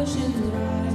oceans rise,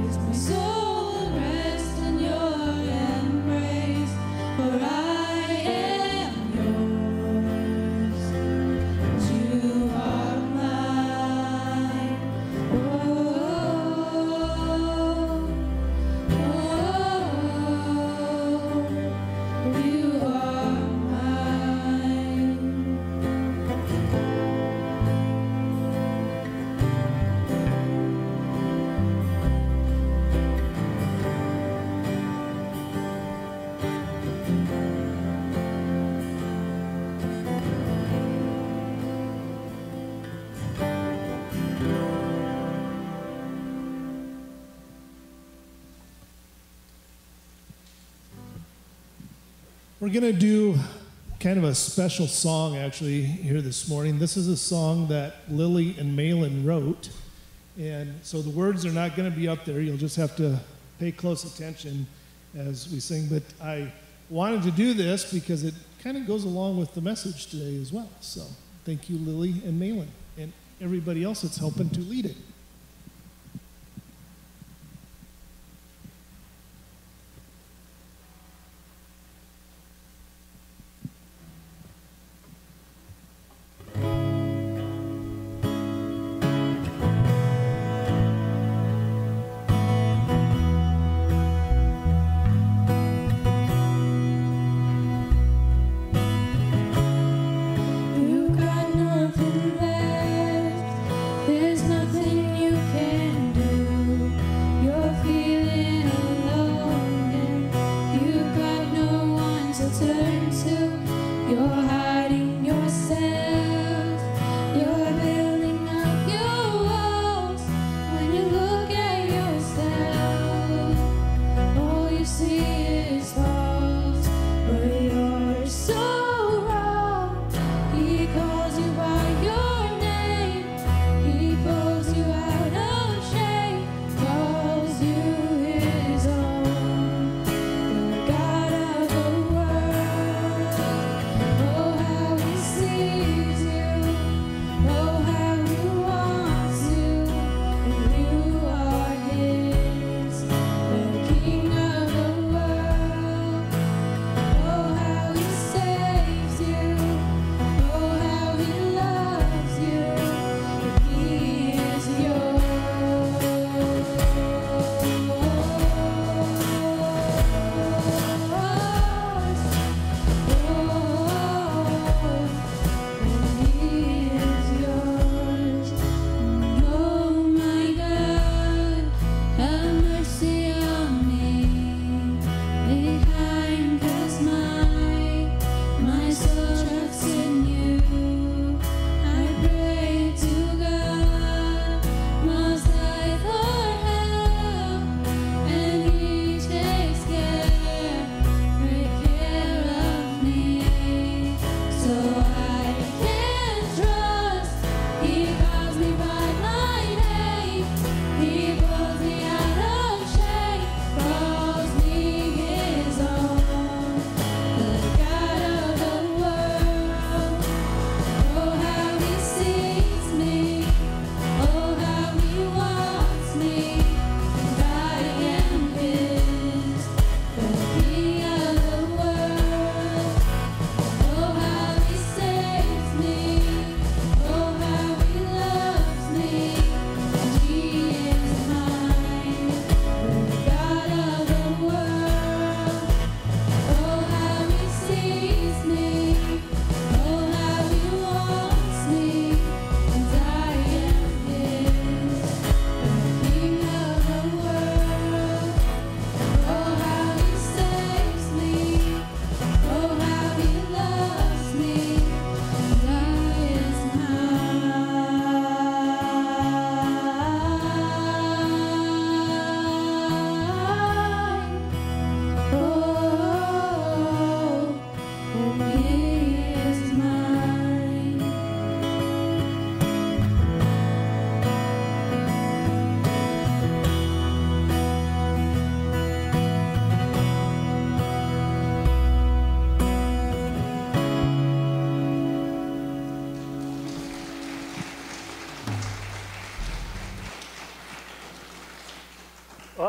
We're going to do kind of a special song actually here this morning. This is a song that Lily and Malin wrote. And so the words are not going to be up there. You'll just have to pay close attention as we sing. But I wanted to do this because it kind of goes along with the message today as well. So thank you, Lily and Malin, and everybody else that's helping to lead it.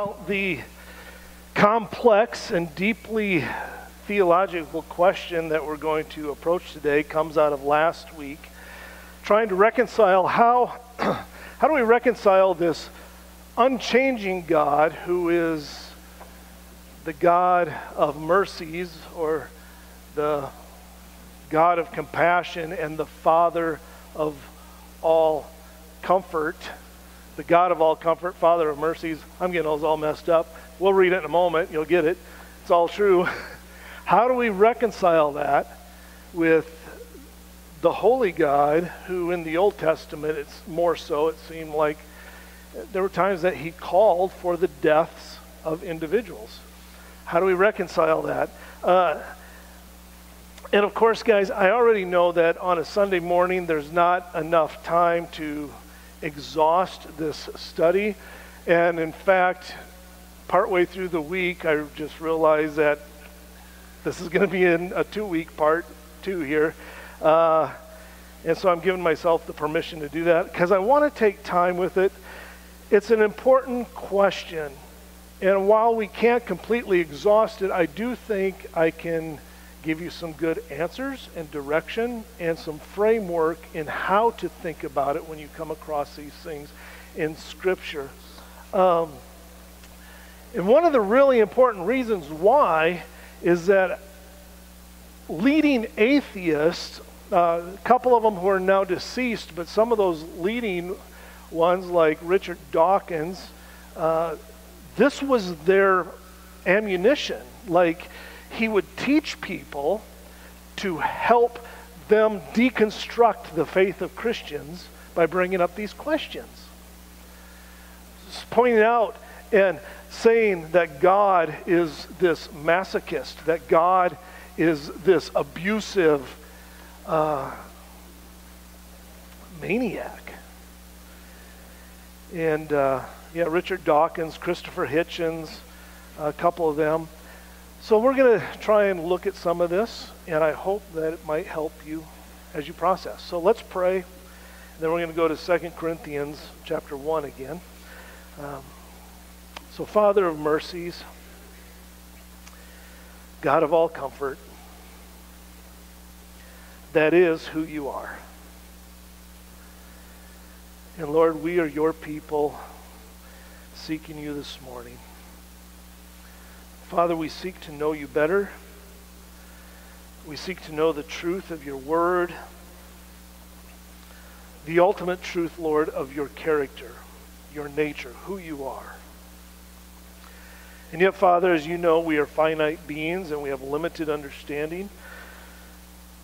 Well, the complex and deeply theological question that we're going to approach today comes out of last week, trying to reconcile how, how do we reconcile this unchanging God who is the God of mercies or the God of compassion and the Father of all comfort the God of all comfort, Father of mercies. I'm getting those all messed up. We'll read it in a moment. You'll get it. It's all true. How do we reconcile that with the holy God, who in the Old Testament, it's more so, it seemed like there were times that he called for the deaths of individuals. How do we reconcile that? Uh, and of course, guys, I already know that on a Sunday morning, there's not enough time to exhaust this study. And in fact, partway through the week, I just realized that this is going to be in a two week part two here. Uh, and so I'm giving myself the permission to do that because I want to take time with it. It's an important question. And while we can't completely exhaust it, I do think I can give you some good answers and direction and some framework in how to think about it when you come across these things in Scripture. Um, and one of the really important reasons why is that leading atheists, uh, a couple of them who are now deceased, but some of those leading ones, like Richard Dawkins, uh, this was their ammunition. Like, he would teach people to help them deconstruct the faith of Christians by bringing up these questions. Just pointing out and saying that God is this masochist, that God is this abusive uh, maniac. And uh, yeah, Richard Dawkins, Christopher Hitchens, a couple of them. So we're going to try and look at some of this, and I hope that it might help you as you process. So let's pray. Then we're going to go to 2 Corinthians chapter 1 again. Um, so, Father of mercies, God of all comfort, that is who you are. And Lord, we are your people seeking you this morning. Father, we seek to know you better. We seek to know the truth of your word, the ultimate truth, Lord, of your character, your nature, who you are. And yet, Father, as you know, we are finite beings and we have limited understanding.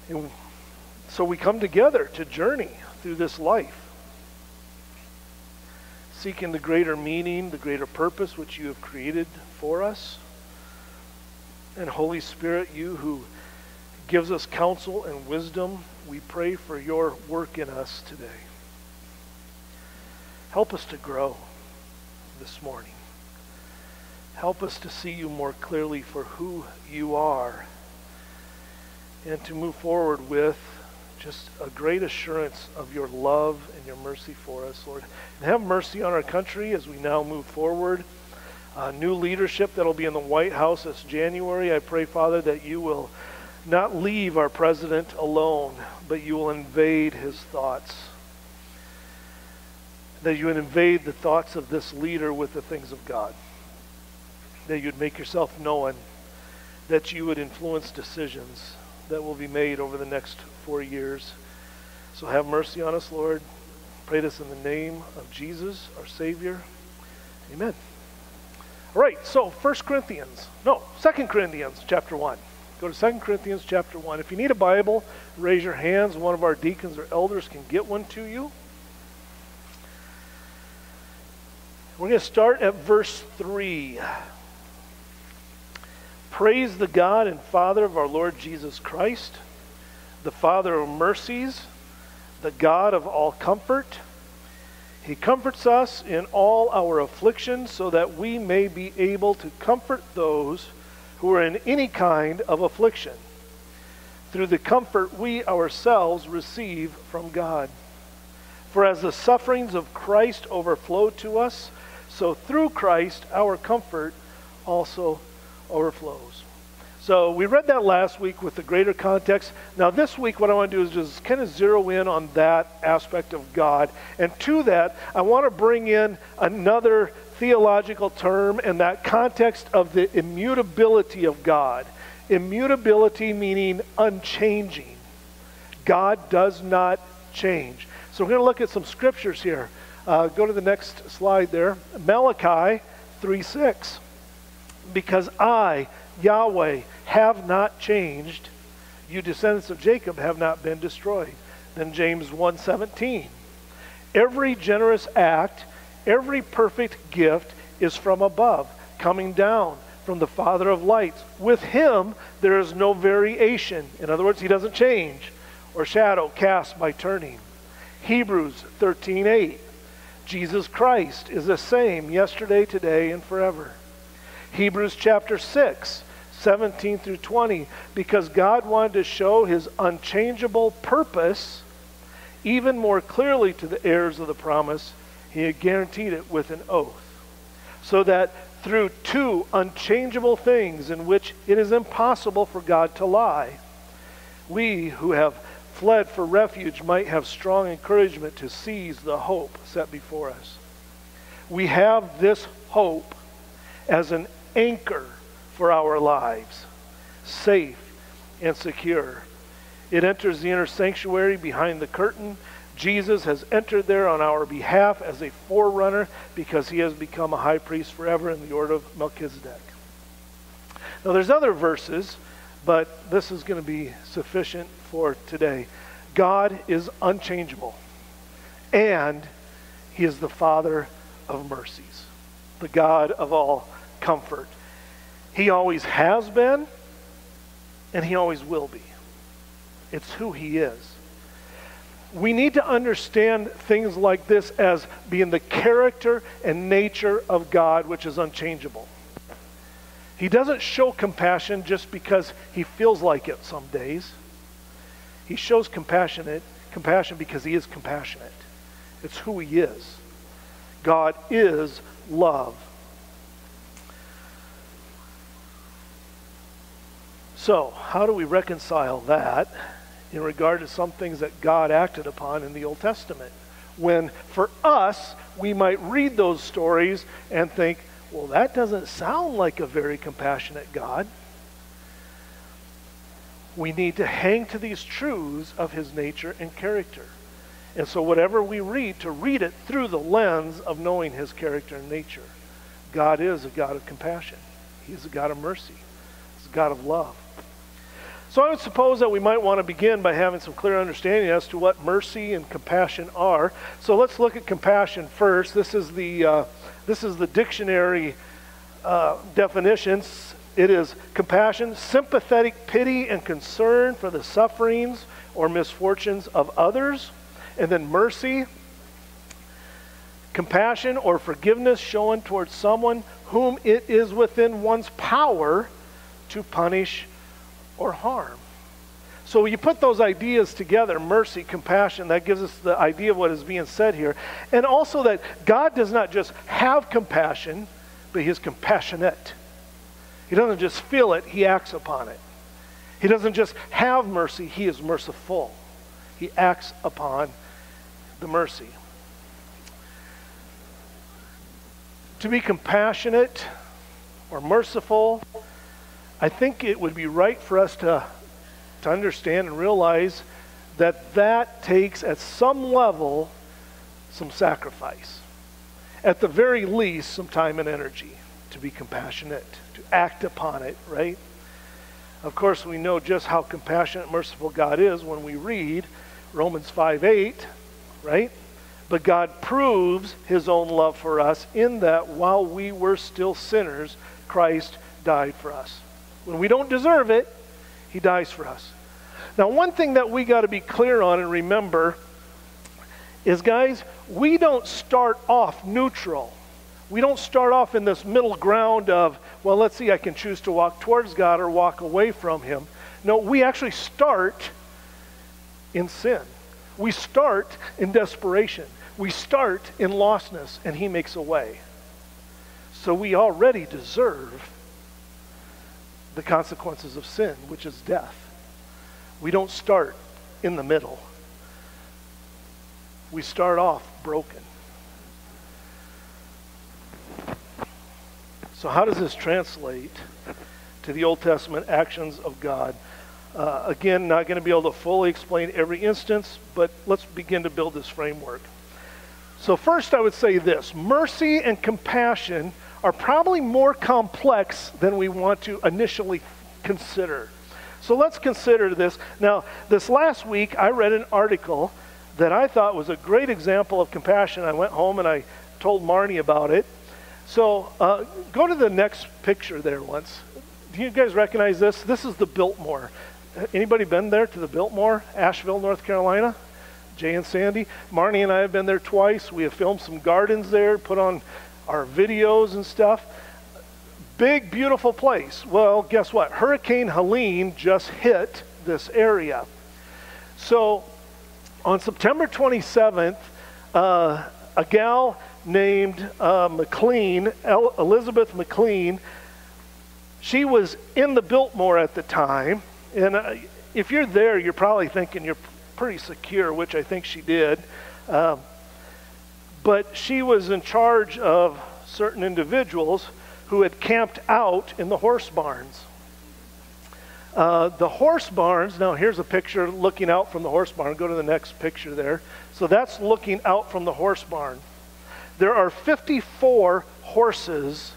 And so we come together to journey through this life, seeking the greater meaning, the greater purpose which you have created for us. And Holy Spirit, you who gives us counsel and wisdom, we pray for your work in us today. Help us to grow this morning. Help us to see you more clearly for who you are and to move forward with just a great assurance of your love and your mercy for us, Lord. And have mercy on our country as we now move forward uh, new leadership that'll be in the White House this January. I pray, Father, that you will not leave our president alone, but you will invade his thoughts. That you would invade the thoughts of this leader with the things of God. That you'd make yourself known. That you would influence decisions that will be made over the next four years. So have mercy on us, Lord. Pray this in the name of Jesus, our Savior. Amen. All right, so 1 Corinthians, no, 2 Corinthians chapter 1. Go to 2 Corinthians chapter 1. If you need a Bible, raise your hands. One of our deacons or elders can get one to you. We're going to start at verse 3. Praise the God and Father of our Lord Jesus Christ, the Father of mercies, the God of all comfort he comforts us in all our afflictions so that we may be able to comfort those who are in any kind of affliction through the comfort we ourselves receive from God. For as the sufferings of Christ overflow to us, so through Christ, our comfort also overflows. So we read that last week with the greater context. Now, this week, what I want to do is just kind of zero in on that aspect of God. And to that, I want to bring in another theological term in that context of the immutability of God. Immutability meaning unchanging. God does not change. So we're going to look at some scriptures here. Uh, go to the next slide there. Malachi 3 6. Because I, Yahweh, have not changed, you descendants of Jacob have not been destroyed. Then James 1:17. Every generous act, every perfect gift is from above, coming down from the Father of lights. With him there is no variation. In other words, he doesn't change or shadow cast by turning. Hebrews 13:8. Jesus Christ is the same yesterday, today, and forever. Hebrews chapter 6, 17 through 20, because God wanted to show his unchangeable purpose even more clearly to the heirs of the promise, he had guaranteed it with an oath. So that through two unchangeable things in which it is impossible for God to lie, we who have fled for refuge might have strong encouragement to seize the hope set before us. We have this hope as an anchor for our lives, safe and secure. It enters the inner sanctuary behind the curtain. Jesus has entered there on our behalf as a forerunner because he has become a high priest forever in the order of Melchizedek. Now, there's other verses, but this is going to be sufficient for today. God is unchangeable, and he is the Father of mercies, the God of all comfort. He always has been, and he always will be. It's who he is. We need to understand things like this as being the character and nature of God, which is unchangeable. He doesn't show compassion just because he feels like it some days. He shows compassionate, compassion because he is compassionate. It's who he is. God is love. So, how do we reconcile that in regard to some things that God acted upon in the Old Testament? When for us, we might read those stories and think, well, that doesn't sound like a very compassionate God. We need to hang to these truths of his nature and character. And so, whatever we read, to read it through the lens of knowing his character and nature. God is a God of compassion, he is a God of mercy, he's a God of love. So I would suppose that we might want to begin by having some clear understanding as to what mercy and compassion are. So let's look at compassion first. This is the uh, this is the dictionary uh, definitions. It is compassion, sympathetic pity and concern for the sufferings or misfortunes of others, and then mercy, compassion or forgiveness shown towards someone whom it is within one's power to punish or harm. So you put those ideas together mercy, compassion that gives us the idea of what is being said here. And also that God does not just have compassion, but He is compassionate. He doesn't just feel it, He acts upon it. He doesn't just have mercy, He is merciful. He acts upon the mercy. To be compassionate or merciful I think it would be right for us to, to understand and realize that that takes, at some level, some sacrifice. At the very least, some time and energy to be compassionate, to act upon it, right? Of course, we know just how compassionate, merciful God is when we read Romans 5 8, right? But God proves his own love for us in that while we were still sinners, Christ died for us. When we don't deserve it, he dies for us. Now, one thing that we got to be clear on and remember is, guys, we don't start off neutral. We don't start off in this middle ground of, well, let's see, I can choose to walk towards God or walk away from Him. No, we actually start in sin. We start in desperation. We start in lostness, and He makes a way. So we already deserve the consequences of sin, which is death. We don't start in the middle. We start off broken. So, how does this translate to the Old Testament actions of God? Uh, again, not going to be able to fully explain every instance, but let's begin to build this framework. So, first, I would say this mercy and compassion are probably more complex than we want to initially consider. So, let's consider this. Now, this last week, I read an article that I thought was a great example of compassion. I went home and I told Marnie about it. So uh, go to the next picture there once. Do you guys recognize this? This is the Biltmore. Anybody been there to the Biltmore, Asheville, North Carolina? Jay and Sandy. Marnie and I have been there twice. We have filmed some gardens there, put on our videos and stuff. Big, beautiful place. Well, guess what? Hurricane Helene just hit this area. So on September 27th, uh, a gal named uh, McLean, El- Elizabeth McLean, she was in the Biltmore at the time. And uh, if you're there, you're probably thinking you're pretty secure, which I think she did. But she was in charge of certain individuals who had camped out in the horse barns. Uh, the horse barns, now here's a picture looking out from the horse barn. Go to the next picture there. So that's looking out from the horse barn. There are 54 horses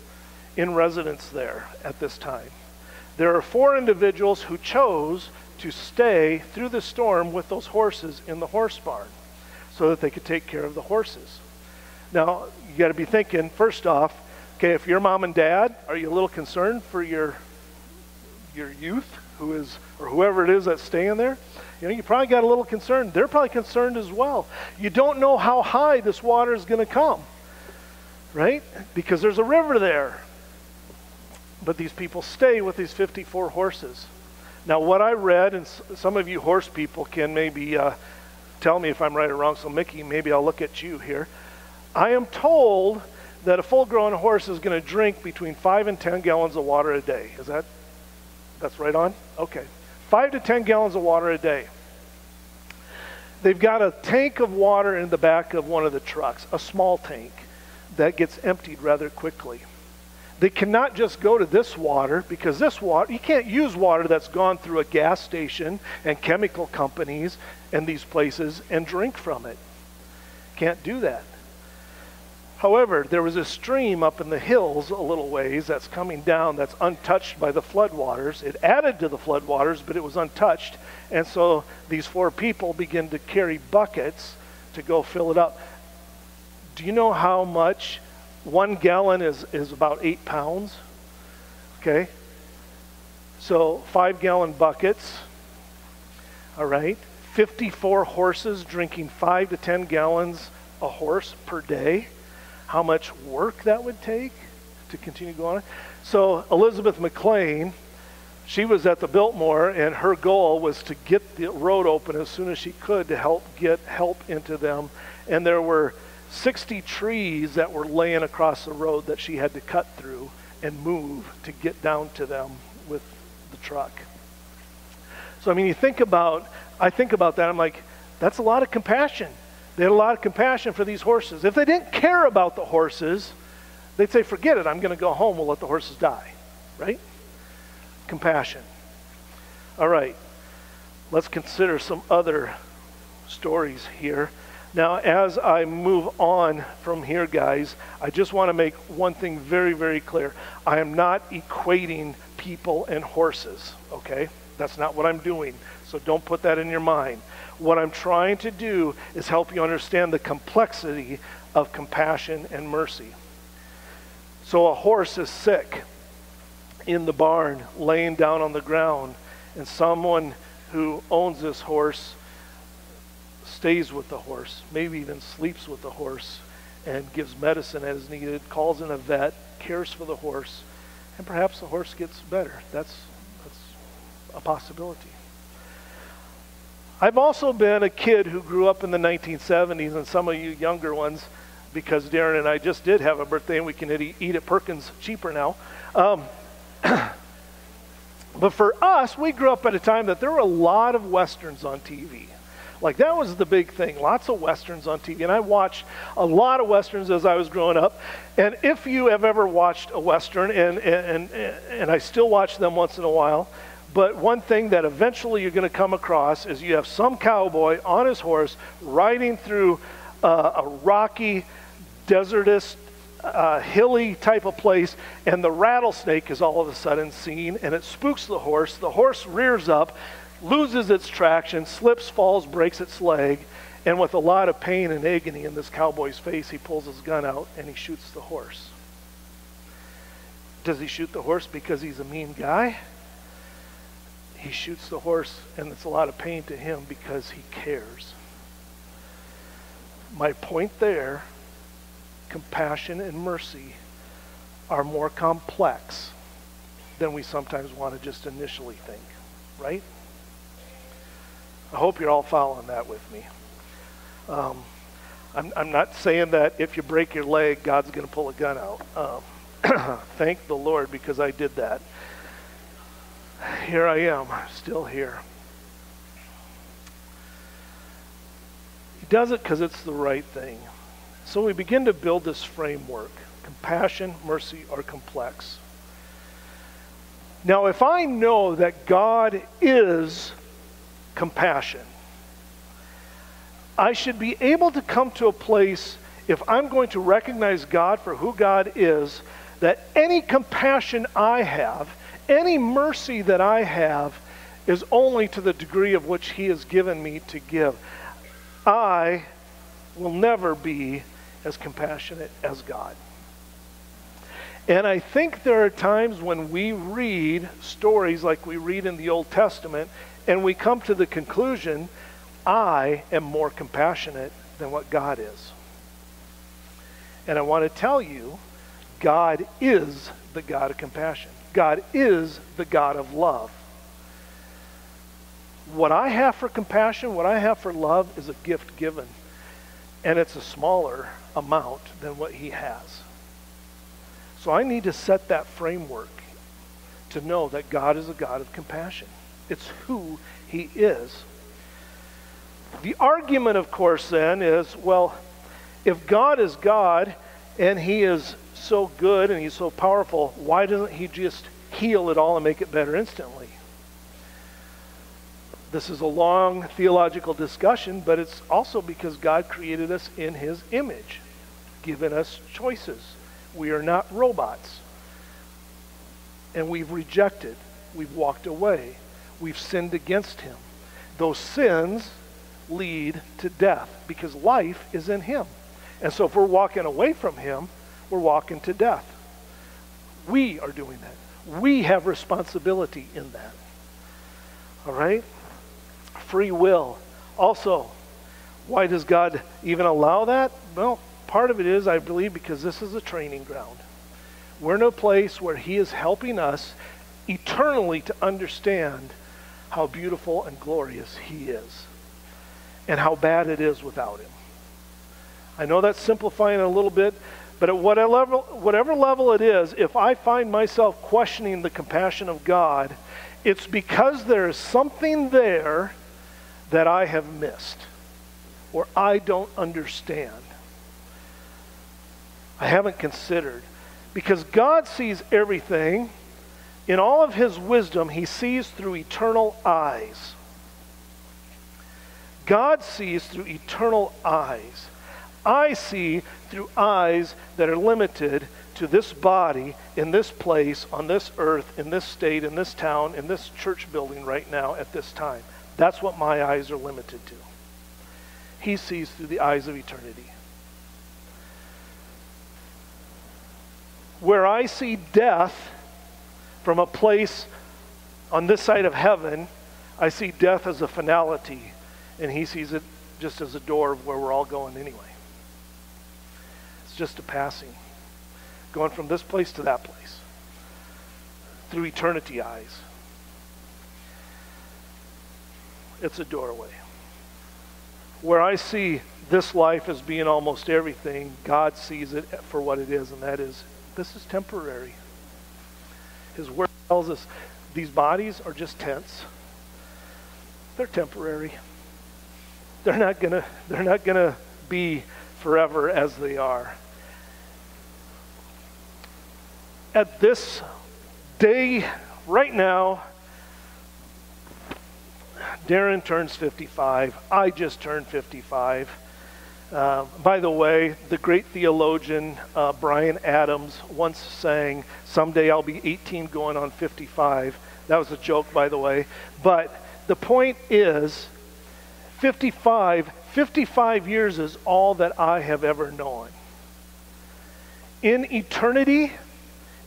in residence there at this time. There are four individuals who chose to stay through the storm with those horses in the horse barn so that they could take care of the horses. Now, you got to be thinking, first off, okay, if you're mom and dad, are you a little concerned for your, your youth who is, or whoever it is that's staying there? You know, you probably got a little concerned. They're probably concerned as well. You don't know how high this water is going to come, right? Because there's a river there. But these people stay with these 54 horses. Now, what I read, and some of you horse people can maybe uh, tell me if I'm right or wrong, so Mickey, maybe I'll look at you here. I am told that a full grown horse is going to drink between 5 and 10 gallons of water a day. Is that that's right on? Okay five to 10 gallons of water a day. They've got a tank of water in the back of one of the trucks, a small tank that gets emptied rather quickly. They cannot just go to this water because this water, you can't use water that's gone through a gas station and chemical companies and these places and drink from it. Can't do that. However, there was a stream up in the hills a little ways that's coming down that's untouched by the floodwaters. It added to the floodwaters, but it was untouched. And so these four people begin to carry buckets to go fill it up. Do you know how much one gallon is, is about eight pounds? Okay. So five gallon buckets. All right. 54 horses drinking five to 10 gallons a horse per day how much work that would take to continue going. So Elizabeth McLean, she was at the Biltmore, and her goal was to get the road open as soon as she could to help get help into them. And there were 60 trees that were laying across the road that she had to cut through and move to get down to them with the truck. So I mean, you think about, I think about that. I'm like, that's a lot of compassion. They had a lot of compassion for these horses. If they didn't care about the horses, they'd say, forget it, I'm going to go home, we'll let the horses die. Right? Compassion. All right, let's consider some other stories here. Now, as I move on from here, guys, I just want to make one thing very, very clear. I am not equating people and horses, okay? That's not what I'm doing. So don't put that in your mind. What I'm trying to do is help you understand the complexity of compassion and mercy. So a horse is sick in the barn, laying down on the ground, and someone who owns this horse stays with the horse, maybe even sleeps with the horse, and gives medicine as needed, calls in a vet, cares for the horse, and perhaps the horse gets better. That's, a possibility. I've also been a kid who grew up in the 1970s, and some of you younger ones because Darren and I just did have a birthday and we can eat, at Perkins cheaper now. Um, but for us, we grew up at a time that there were a lot of westerns on TV. Like that was the big thing. Lots of westerns on TV. And I watched a lot of westerns as I was growing up. And if you have ever watched a western, and, and, and, and I still watch them once in a while, but one thing that eventually you're going to come across is you have some cowboy on his horse riding through uh, a rocky, desertous, uh, hilly type of place, and the rattlesnake is all of a sudden seen, and it spooks the horse. The horse rears up, loses its traction, slips, falls, breaks its leg, and with a lot of pain and agony in this cowboy's face, he pulls his gun out and he shoots the horse. Does he shoot the horse because he's a mean guy? He shoots the horse, and it's a lot of pain to him because he cares. My point there compassion and mercy are more complex than we sometimes want to just initially think, right? I hope you're all following that with me. Um, I'm, I'm, not saying that if you break your leg, God's going to pull a gun out. Um, thank the Lord because I did that. Here I am, still here. He does it because it's the right thing. So we begin to build this framework. Compassion, mercy are complex. Now, if I know that God is compassion, I should be able to come to a place, if I'm going to recognize God for who God is, that any compassion I have, any mercy that I have, is only to the degree of which He has given me to give. I will never be as compassionate as God. And I think there are times when we read stories like we read in the Old Testament and we come to the conclusion, I am more compassionate than what God is. And I want to tell you, God is the God of compassion. God is the God of love. What I have for compassion, what I have for love, is a gift given. And it's a smaller amount than what He has. So I need to set that framework to know that God is a God of compassion. It's who He is. The argument, of course, then is well, if God is God and He is so good and He's so powerful, why doesn't He just heal it all and make it better instantly? This is a long theological discussion, but it's also because God created us in His image, given us choices. We are not robots. And we've rejected, we've walked away, we've sinned against Him. Those sins lead to death because life is in Him. And so if we're walking away from Him, we're walking to death. We are doing that. We have responsibility in that. All right? free will. Also, why does God even allow that? Well, part of it is, I believe, because this is a training ground. We're in a place where He is helping us eternally to understand how beautiful and glorious He is and how bad it is without Him. I know that's simplifying a little bit, but at whatever level, whatever level it is, if I find myself questioning the compassion of God, it's because there is something there that I have missed or I don't understand. I haven't considered. Because God sees everything. In all of his wisdom, he sees through eternal eyes. God sees through eternal eyes. I see through eyes that are limited to this body, in this place, on this earth, in this state, in this town, in this church building right now at this time. That's what my eyes are limited to. He sees through the eyes of eternity. Where I see death from a place on this side of heaven, I see death as a finality, and he sees it just as a door of where we're all going anyway. Just a passing, going from this place to that place through eternity eyes it's a doorway. Where I see this life as being almost everything, God sees it for what it is, and that is this is temporary. His word tells us these bodies are just tents. They're temporary. They're not gonna they're not gonna be forever as they are. At this day, right now, Darren turns 55. I just turned 55. Uh, by the way, the great theologian uh, Bryan Adams once sang, Someday I'll be 18 going on 55. That was a joke, by the way. But the point is, 55, 55 years is all that I have ever known. In eternity,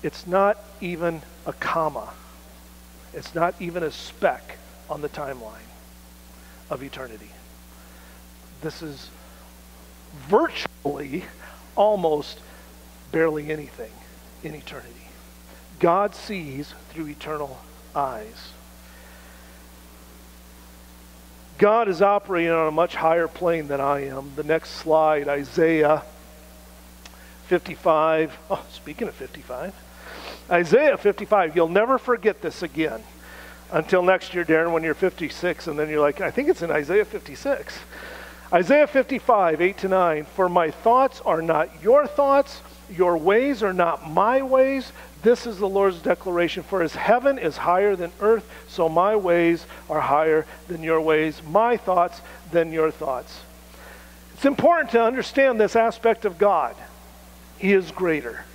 it's not even a comma, it's not even a speck on the timeline of eternity. This is virtually almost barely anything in eternity. God sees through eternal eyes. God is operating on a much higher plane than I am. The next slide, Isaiah 55. Oh, speaking of 55, Isaiah 55. You'll never forget this again until next year, Darren, when you're 56, and then you're like, I think it's in Isaiah 56. Isaiah 55, 8 to 9. For my thoughts are not your thoughts, your ways are not my ways. This is the Lord's declaration. For as heaven is higher than earth, so my ways are higher than your ways, my thoughts than your thoughts. It's important to understand this aspect of God. He is greater.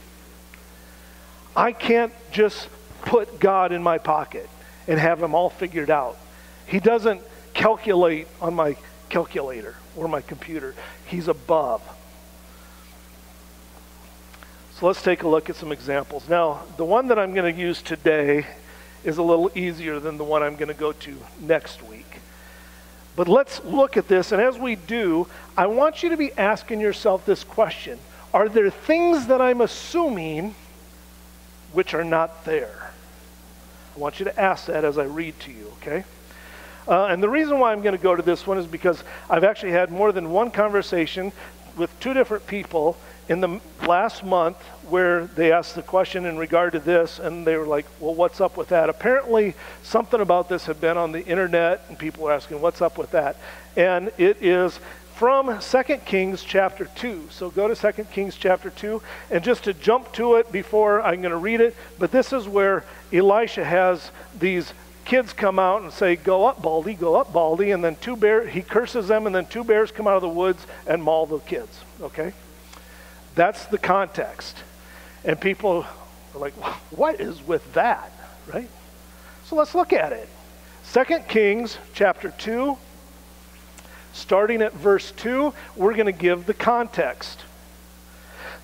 I can't just put God in my pocket and have him all figured out. He doesn't calculate on my calculator or my computer. He's above. So let's take a look at some examples. Now, the one that I'm going to use today is a little easier than the one I'm going to go to next week. But let's look at this, and as we do, I want you to be asking yourself this question Are there things that I'm assuming which are not there? I want you to ask that as I read to you, okay? Uh, and the reason why I'm going to go to this one is because I've actually had more than one conversation with two different people in the last month where they asked the question in regard to this, and they were like, Well, what's up with that? Apparently, something about this had been on the internet, and people were asking, What's up with that? And it is from 2 Kings chapter 2. So go to 2 Kings chapter 2. And just to jump to it before I'm going to read it, but this is where Elisha has these kids come out and say, Go up, Baldy, go up, Baldy. And then two bears, he curses them, and then two bears come out of the woods and maul the kids. Okay? That's the context. And people are like, What is with that? Right? So let's look at it. 2 Kings chapter 2, starting at verse 2, we're going to give the context.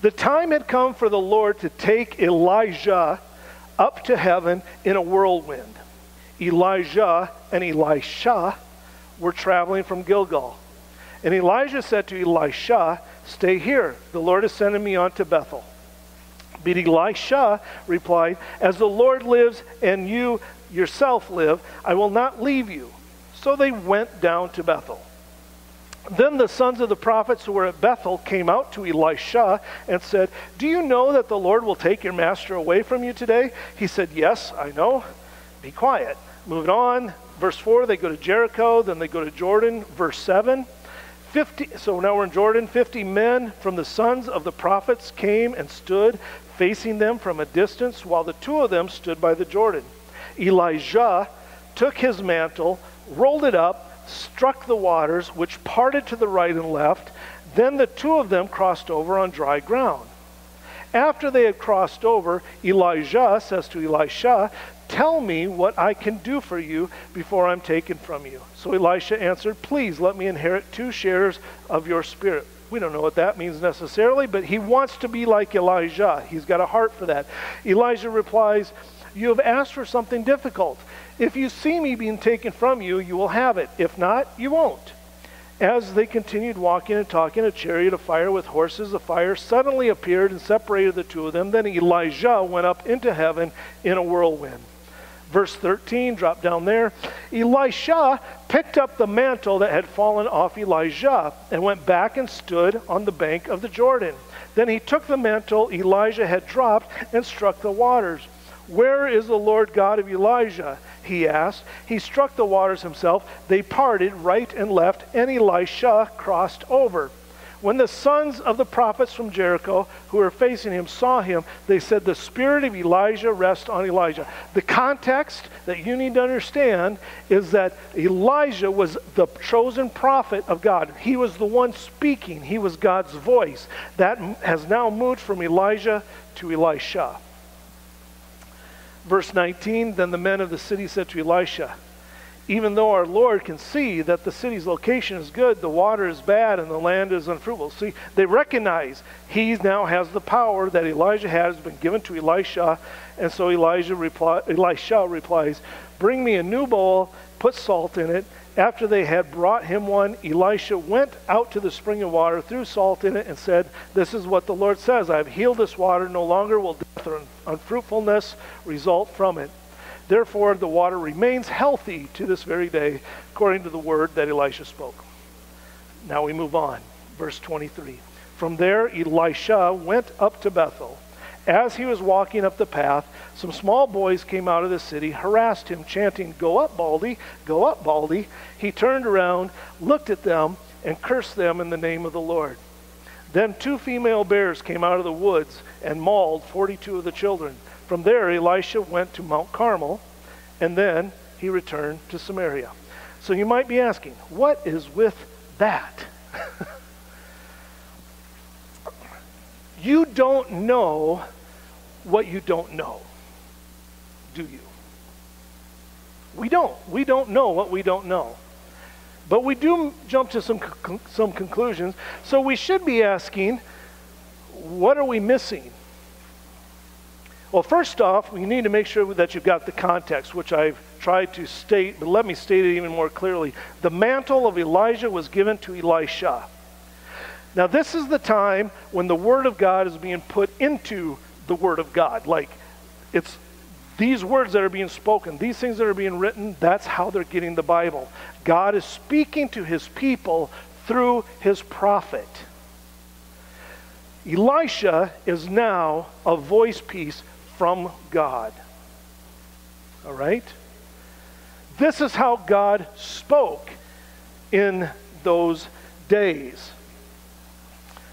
The time had come for the Lord to take Elijah up to heaven in a whirlwind. Elijah and Elisha were traveling from Gilgal. And Elijah said to Elisha, Stay here. The Lord is sending me on to Bethel. But Elisha replied, As the Lord lives and you yourself live, I will not leave you. So they went down to Bethel. Then the sons of the prophets who were at Bethel came out to Elisha and said, Do you know that the Lord will take your master away from you today? He said, Yes, I know. Be quiet. Moving on. Verse 4, they go to Jericho, then they go to Jordan. Verse 7, 50, so now we're in Jordan. 50 men from the sons of the prophets came and stood facing them from a distance, while the two of them stood by the Jordan. Elijah took his mantle, rolled it up, struck the waters, which parted to the right and left. Then the two of them crossed over on dry ground. After they had crossed over, Elijah says to Elisha, Tell me what I can do for you before I'm taken from you. So Elisha answered, Please let me inherit two shares of your spirit. We don't know what that means necessarily, but he wants to be like Elijah. He's got a heart for that. Elijah replies, You have asked for something difficult. If you see me being taken from you, you will have it. If not, you won't. As they continued walking and talking, a chariot of fire with horses of fire suddenly appeared and separated the two of them. Then Elijah went up into heaven in a whirlwind. Verse 13, drop down there. Elisha picked up the mantle that had fallen off Elijah and went back and stood on the bank of the Jordan. Then he took the mantle Elijah had dropped and struck the waters. Where is the Lord God of Elijah? He asked. He struck the waters himself. They parted right and left, and Elisha crossed over. When the sons of the prophets from Jericho who were facing him saw him, they said, The spirit of Elijah rests on Elijah. The context that you need to understand is that Elijah was the chosen prophet of God. He was the one speaking, he was God's voice. That has now moved from Elijah to Elisha. Verse 19 Then the men of the city said to Elisha, even though our Lord can see that the city's location is good, the water is bad, and the land is unfruitful. See, they recognize he now has the power that Elijah has been given to Elisha. And so Elijah Elisha replies, Bring me a new bowl, put salt in it. After they had brought him one, Elisha went out to the spring of water, threw salt in it, and said, This is what the Lord says I have healed this water. No longer will death or unfruitfulness result from it. Therefore, the water remains healthy to this very day, according to the word that Elisha spoke. Now we move on. Verse 23. From there, Elisha went up to Bethel. As he was walking up the path, some small boys came out of the city, harassed him, chanting, Go up, Baldy, go up, Baldy. He turned around, looked at them, and cursed them in the name of the Lord. Then two female bears came out of the woods and mauled 42 of the children. From there, Elisha went to Mount Carmel, and then he returned to Samaria. So you might be asking, what is with that? you don't know what you don't know, do you? We don't. We don't know what we don't know. But we do jump to some, some conclusions. So we should be asking, what are we missing? Well, first off, we need to make sure that you've got the context, which I've tried to state, but let me state it even more clearly. The mantle of Elijah was given to Elisha. Now, this is the time when the Word of God is being put into the Word of God. Like, it's these words that are being spoken, these things that are being written, that's how they're getting the Bible. God is speaking to his people through his prophet. Elisha is now a voice piece from God. All right? This is how God spoke in those days.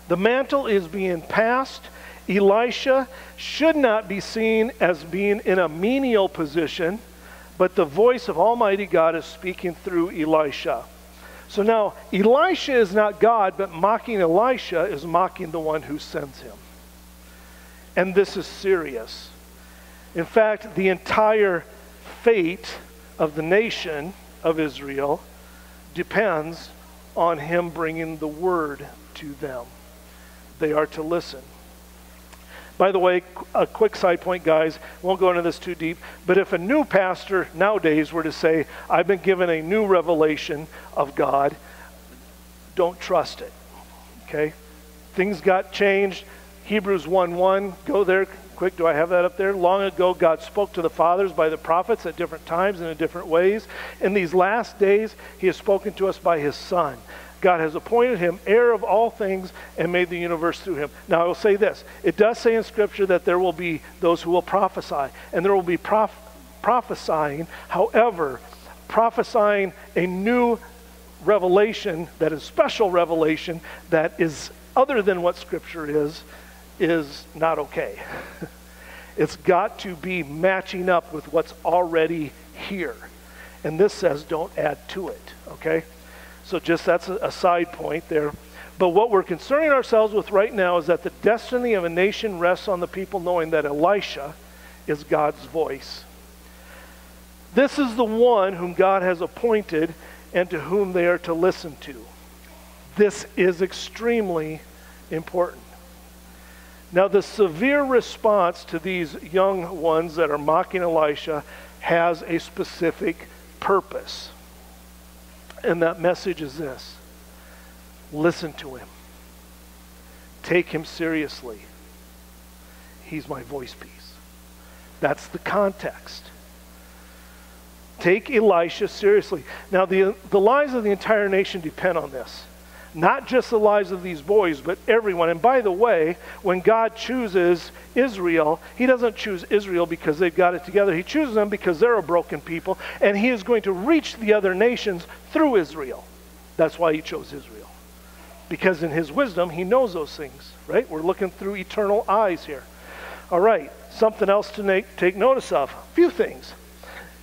The mantle is being passed. Elisha should not be seen as being in a menial position, but the voice of Almighty God is speaking through Elisha. So now, Elisha is not God, but mocking Elisha is mocking the one who sends him. And this is serious. In fact, the entire fate of the nation of Israel depends on him bringing the word to them. They are to listen. By the way, a quick side point, guys, won't go into this too deep, but if a new pastor nowadays were to say, I've been given a new revelation of God, don't trust it. Okay? Things got changed. Hebrews 1 1, go there, quick, do I have that up there? Long ago, God spoke to the fathers by the prophets at different times and in different ways. In these last days, He has spoken to us by His Son. God has appointed him heir of all things and made the universe through him. Now, I will say this it does say in Scripture that there will be those who will prophesy, and there will be prof- prophesying. However, prophesying a new revelation that is special revelation that is other than what Scripture is, is not okay. it's got to be matching up with what's already here. And this says don't add to it, okay? So just that's a, side point there. But what we're concerning ourselves with right now is that the destiny of a nation rests on the people knowing that Elisha is God's voice. This is the one whom God has appointed and to whom they are to listen to. This is extremely important. Now, the severe response to these young ones that are mocking Elisha has a specific purpose. And that message is this listen to him, take him seriously. He's my voice piece. That's the context. Take Elisha seriously. Now, the, the lives of the entire nation depend on this. Not just the lives of these boys, but everyone. And by the way, when God chooses Israel, He doesn't choose Israel because they've got it together. He chooses them because they're a broken people, and He is going to reach the other nations through Israel. That's why He chose Israel. Because in His wisdom, He knows those things, right? We're looking through eternal eyes here. All right, something else to make, take notice of. A few things.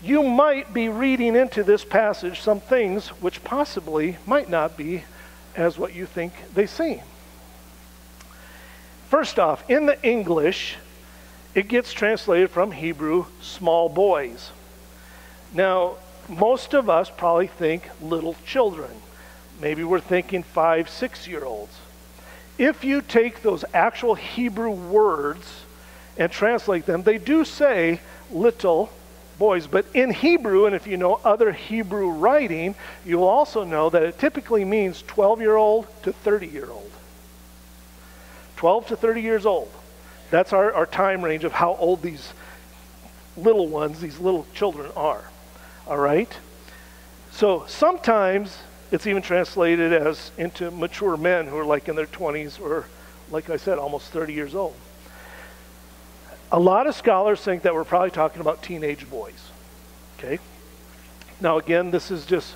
You might be reading into this passage some things which possibly might not be as what you think they seem. First off, in the English, it gets translated from Hebrew small boys. Now, most of us probably think little children. Maybe we're thinking five, six year olds. If you take those actual Hebrew words and translate them, they do say little boys. But in Hebrew, and if you know other Hebrew writing, you'll also know that it typically means 12 year old to 30 year old. 12 to 30 years old. That's our, our time range of how old these little ones, these little children are. All right? So sometimes it's even translated as into mature men who are like in their 20s or, like I said, almost 30 years old. A lot of scholars think that we're probably talking about teenage boys. Okay? Now, again, this is just,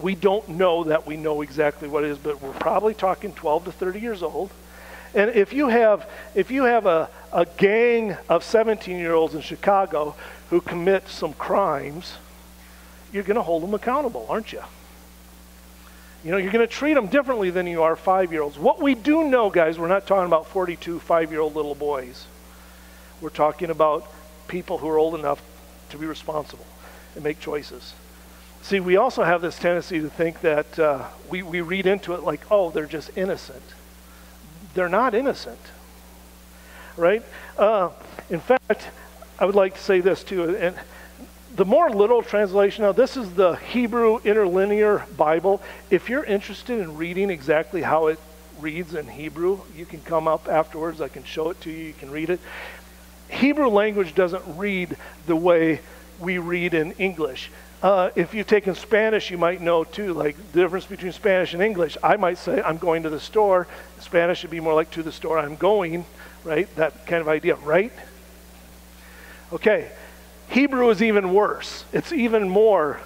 we don't know that we know exactly what it is, but we're probably talking 12 to 30 years old. And if you have, if you have a, a gang of 17 year olds in Chicago who commit some crimes, you're going to hold them accountable, aren't you? You know, you're going to treat them differently than you are five year olds. What we do know, guys, we're not talking about 42 five year old little boys. We're talking about people who are old enough to be responsible and make choices. See, we also have this tendency to think that uh, we, we read into it like, oh, they're just innocent. They're not innocent, right? Uh, in fact, I would like to say this too. And the more literal translation, now this is the Hebrew interlinear Bible. If you're interested in reading exactly how it reads in Hebrew, you can come up afterwards. I can show it to you. You can read it. Hebrew language doesn't read the way we read in English. Uh, if you've taken Spanish, you might know too, like the difference between Spanish and English. I might say, I'm going to the store. Spanish should be more like to the store I'm going, right? That kind of idea, right? Okay. Hebrew is even worse. It's even more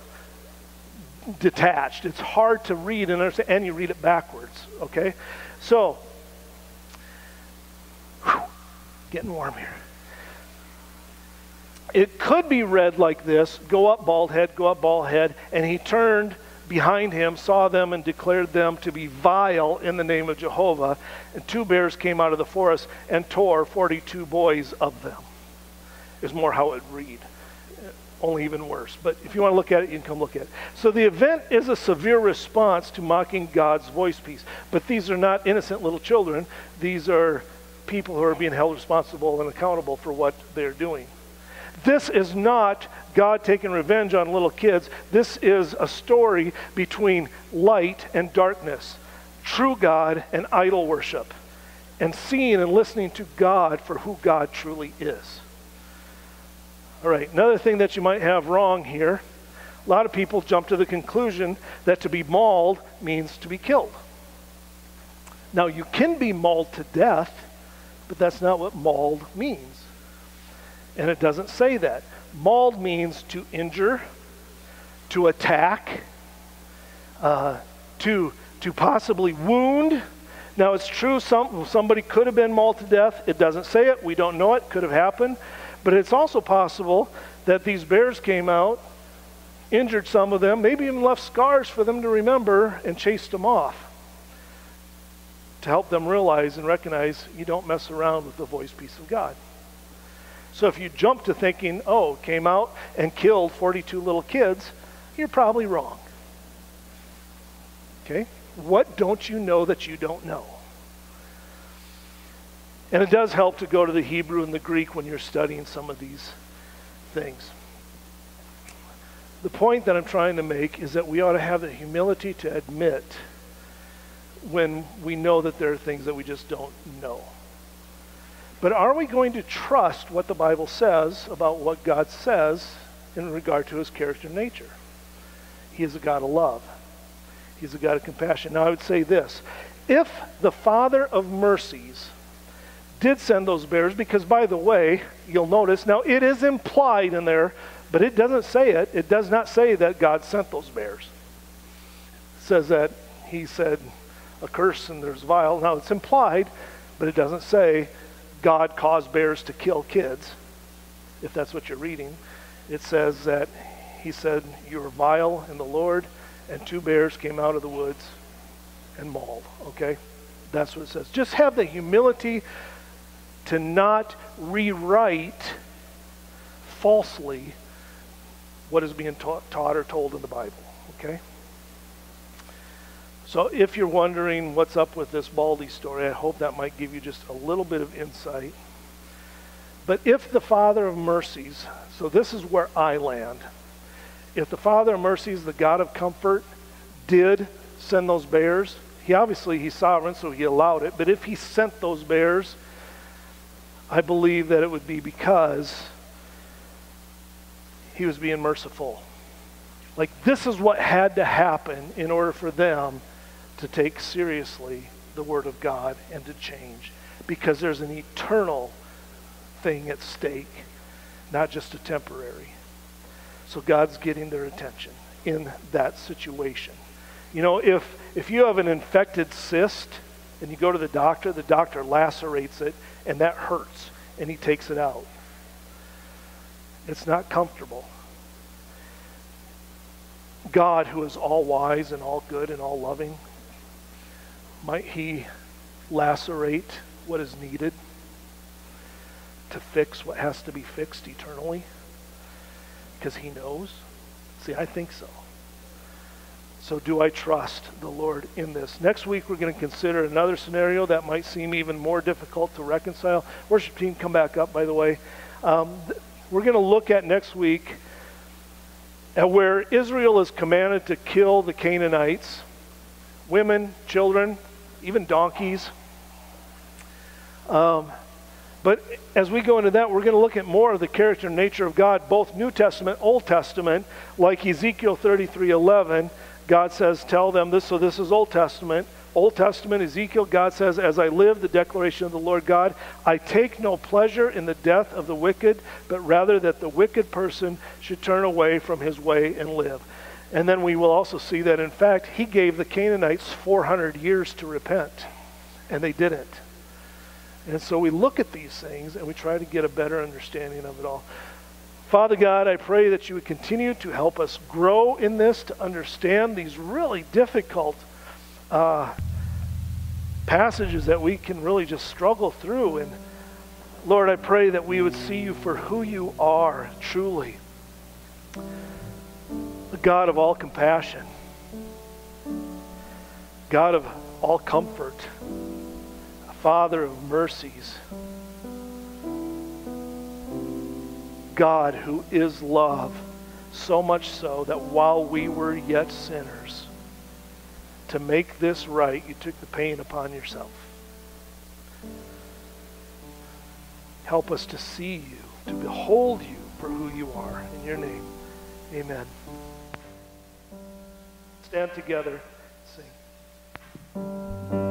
detached. It's hard to read and understand, and you read it backwards, okay? So, whew, getting warm here. It could be read like this Go up, bald head, go up, bald head. And he turned behind him, saw them, and declared them to be vile in the name of Jehovah. And two bears came out of the forest and tore 42 boys of them. Is more how it read. Only even worse. But if you want to look at it, you can come look at it. So the event is a severe response to mocking God's voice piece. But these are not innocent little children. These are people who are being held responsible and accountable for what they're doing. This is not God taking revenge on little kids. This is a story between light and darkness, true God and idol worship, and seeing and listening to God for who God truly is. All right, another thing that you might have wrong here a lot of people jump to the conclusion that to be mauled means to be killed. Now, you can be mauled to death, but that's not what mauled means. And it doesn't say that. Mauled means to injure, to attack, uh, to, to possibly wound. Now, it's true, some, somebody could have been mauled to death. It doesn't say it. We don't know it. Could have happened. But it's also possible that these bears came out, injured some of them, maybe even left scars for them to remember, and chased them off to help them realize and recognize you don't mess around with the voice piece of God. So if you jump to thinking, oh, came out and killed 42 little kids, you're probably wrong. Okay? What don't you know that you don't know? And it does help to go to the Hebrew and the Greek when you're studying some of these things. The point that I'm trying to make is that we ought to have the humility to admit when we know that there are things that we just don't know. But are we going to trust what the Bible says about what God says in regard to his character and nature. He is a God of love. He's a God of compassion. Now, I would say this if the Father of mercies did send those bears, because by the way, you'll notice, now it is implied in there, but it doesn't say it. It does not say that God sent those bears. It says that he said, a curse and there's vile. Now it's implied, but it doesn't say God caused bears to kill kids, if that's what you're reading. It says that he said, You are vile in the Lord, and two bears came out of the woods and mauled. Okay? That's what it says. Just have the humility to not rewrite falsely what is being taught, taught or told in the Bible. Okay? So if you're wondering what's up with this Baldy story, I hope that might give you just a little bit of insight. But if the Father of mercies, so this is where I land. If the Father of mercies, the God of comfort, did send those bears, he obviously he's sovereign, so he allowed it. But if he sent those bears, I believe that it would be because he was being merciful. Like this is what had to happen in order for them to take seriously the Word of God and to change because there's an eternal thing at stake, not just a temporary. So God's getting their attention in that situation. You know, if, if you have an infected cyst and you go to the doctor, the doctor lacerates it and that hurts and he takes it out. It's not comfortable. God, who is all wise and all good and all loving, might he lacerate what is needed to fix what has to be fixed eternally? Because he knows? See, I think so. So, do I trust the Lord in this? Next week, we're going to consider another scenario that might seem even more difficult to reconcile. Worship team, come back up, by the way. Um, th- we're going to look at next week at where Israel is commanded to kill the Canaanites women, children, even donkeys. Um, but as we go into that, we're going to look at more of the character and nature of God, both New Testament, Old Testament, like Ezekiel 33:11. God says, "Tell them this." So this is Old Testament. Old Testament, Ezekiel, God says, "As I live, the declaration of the Lord God, I take no pleasure in the death of the wicked, but rather that the wicked person should turn away from his way and live." And then we will also see that, in fact, he gave the Canaanites 400 years to repent, and they didn't. And so we look at these things and we try to get a better understanding of it all. Father God, I pray that you would continue to help us grow in this, to understand these really difficult uh, passages that we can really just struggle through. And Lord, I pray that we would see you for who you are, truly the God of all compassion, God of all comfort, a Father of mercies, God who is love, so much so that while we were yet sinners, to make this right, you took the pain upon yourself. Help us to see you, to behold you for who you are. In your name, amen stand together, sing.